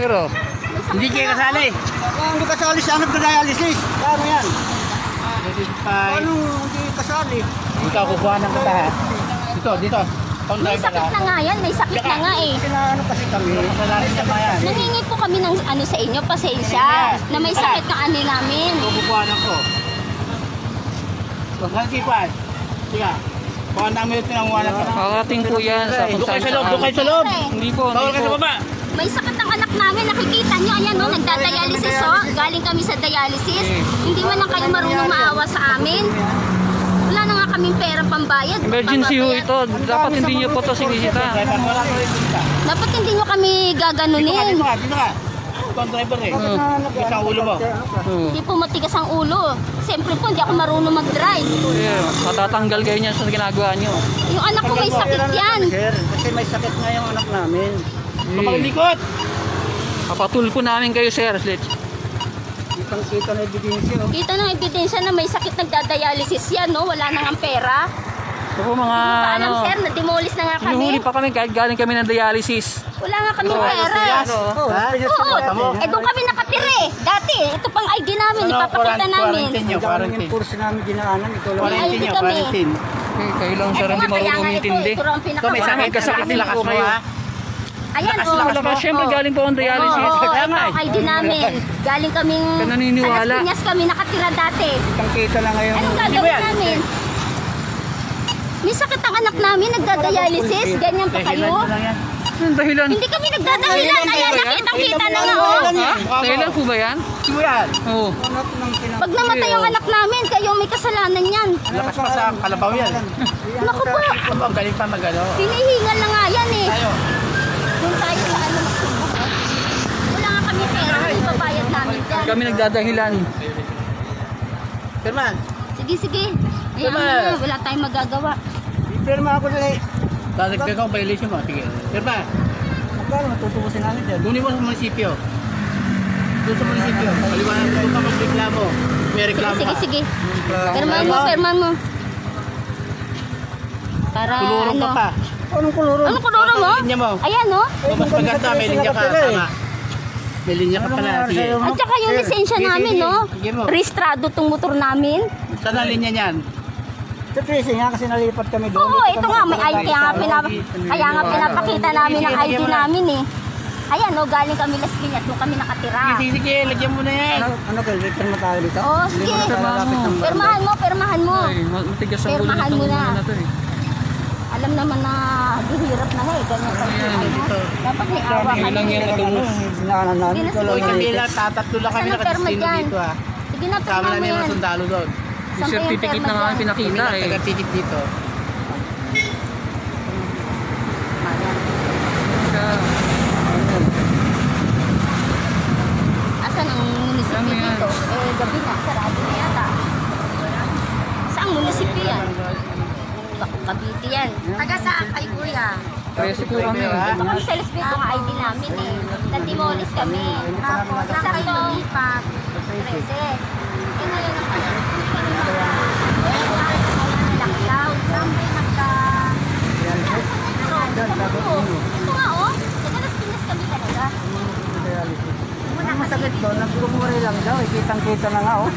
Pero, Hindi kayo kasali. Kung hindi kasali sa na dialysis, ano yan? Ano hindi kasali? Ikaw kukuha ng kita ha. Dito, dito. May sakit na nga yan, may sakit na nga eh. Kinaano kasi kami. Nangingi po kami ng ano sa inyo, pasensya, na may sakit na ano namin. Kukuha ng ko. Kipan. Sige. Kuha namin ito ng wala ka. kakating po yan sa kung Doon kayo saan sa loob, doon kayo sa loob. Hindi po, Bawal hindi ka sa po. baba. May sakit ang anak namin, nakikita nyo, ayan no, nagdadialysis oh. Galing kami sa dialysis. Hindi man lang kayo marunong maawa sa amin. Wala na nga kaming pera pambayad. Emergency ho ito. Dapat hindi niyo po to sinisita. Driver, wala ko rin dito. Dapat hindi nyo kami Dito ka, gaganunin. dito ka, dito ka. Ikaw ang driver eh. Hmm. Isang ulo mo. Oo. Hindi po matigas ang ulo. Siyempre po, hindi ako marunong mag-drive. Yeah, matatanggal kayo niyan sa ginagawa niyo. Yung anak ko may sakit yan. Kasi may sakit nga yung anak namin. Kapaglikot. Papatulpo namin kayo, sir. Let's Kitang kita na ebidensya. oh. Kita ng ebidensya na may sakit nagdadialysis yan, no? Wala na nga pera. Ito po mga Alam, ano, sir, na-demolish na nga hinuhuli kami. pa kami kahit galing kami ng dialysis. Wala nga kami Ito, pera. Oh? Oo, Tama. eh doon kami nakatira eh. Dati, ito pang ID namin, Ano, ipapakita quarantine namin. nyo, Ang daming quarantine. enforce namin dinaanan. Ito lang. Quarantine nyo, kami. quarantine. kayo lang, sir, Ito hindi marunong umintindi. ito ang may sakit, kasakit mo kayo. ha. Ayan, Lakas, oh. lakas syempre Oo. galing po ang dialysis. Oo, nga ang eh. ID namin. Galing kaming Ka naniniwala. sa Las kami nakatira dati. Kitang kita na ngayon. Anong gagawin yan? namin? May sakit ang anak namin, nagdadialysis, ganyan pa kayo. lang. Anong dahilan? Hindi kami nagdadahilan, ayan, nakitang-kita na nga, oh. Ha? Dahilan po ba yan? Yan? Oo. Pag namatay ang anak namin, kayo may kasalanan yan. Lakas pa sa kalabaw yan. Naku po, Ano, ang galing pa magano. hinihingal na nga yan eh. Tayo. Doon tayo sa ano magsubok. Wala nga kami pera, ibabayad namin dyan. Kami nagdadahilan. Firman. Sige, sige. Ayan Tama. na, wala tayong magagawa. Pirma ako na eh. Dadagdag ako violation mo. Sige. Firman. Magkano matutubusin namin dyan? Dunin mo sa munisipyo. Doon sa munisipyo. Paliwanag doon ka magreklamo. May reklamo Sige, ka. sige. Perman mo, perman mo. Para Tulurong ano. ka pa. Anong kuluro? Ano kuluro mo? Ayan, no? O, mas maganda. May linya ka. Tama. May linya ka pala. Sige. At saka yung lisensya Sige, namin, sige. no? Sige mo. Registrado tong motor namin. Saan ang linya niyan? Sa tracing nga kasi nalipat kami doon. Oo, ito nga, may ID. Kaya nga, pinap kaya nga pinapakita namin ang ID namin, eh. Ayan, no? Galing kami Las Piñas, doon kami nakatira. Sige, sige. Lagyan mo na yan. Ano, ano kayo? Pirma tayo dito? Oo, sige. Hindi mo. Permahan mo, permahan mo. Ay, matigas ang ulo Pirmahan mo na. ano na to eh. Alam naman na dihirap na eh. Ganyan pa Ayan, ano. dito. Dapat may awa ka. lang na Ito lang Uy, siguro. kami yung- lang. Tatatlo lang kami ang dyan? dito ah. Sige na, mo namin yung mga sundalo doon. Yung yung certificate na nga dyan? pinakita eh. taga-ticket dito. Ayan. Asan ang munisipyo Ano yan? dito? Eh, gabi na. Sarado na yata. Saang munisipyo yan? Bako Cavite yan. Taga saan kay kuya? Presi po kami. Ito kami Lisbeth, ang ID namin eh. Nandimolis kami. Tapos, sa kayo lumipat. Prese. Eh, ngayon ang pala. Hindi kami Lockdown. Saan ba yung nagka... Ito nga oh. Taga Las Piñas kami talaga. Ang masakit doon, nagkumuri lang daw. eh. Kitang kita na nga oh.